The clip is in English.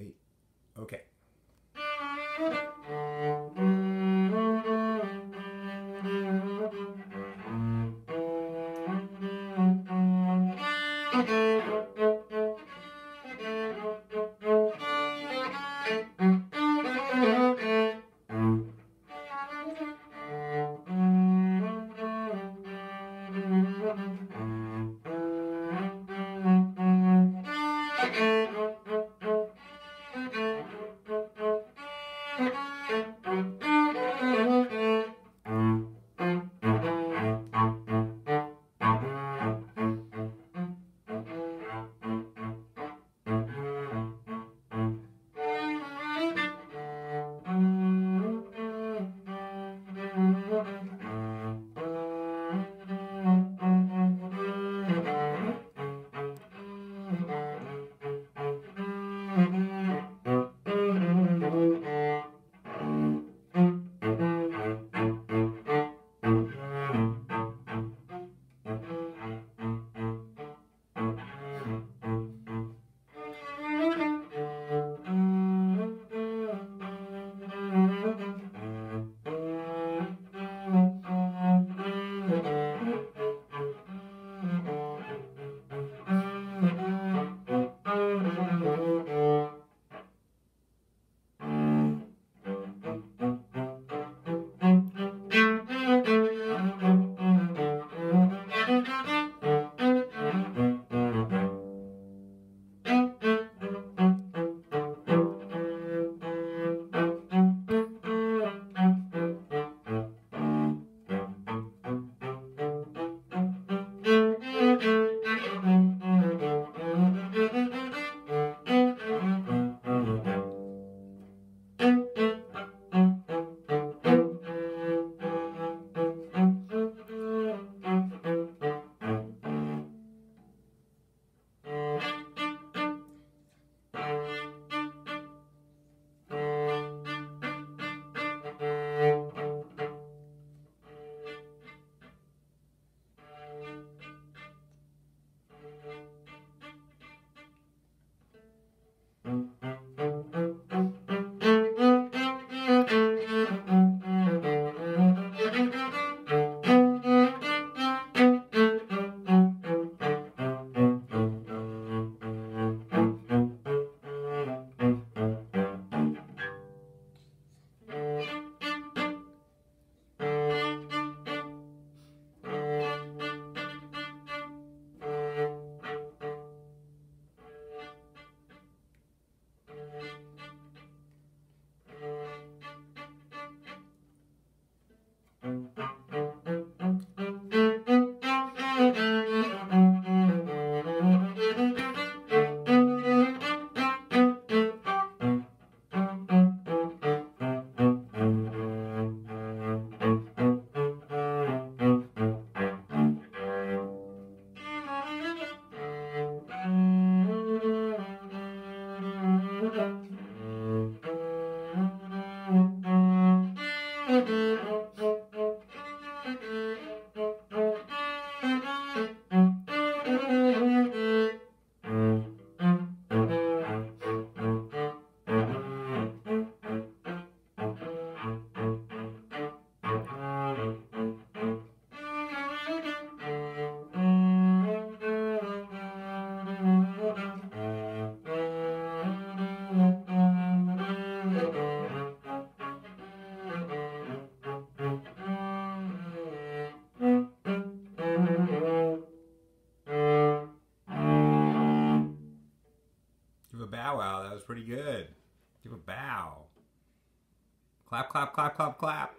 Wait. Okay. Give a bow wow. That was pretty good. Give a bow. Clap, clap, clap, clap, clap.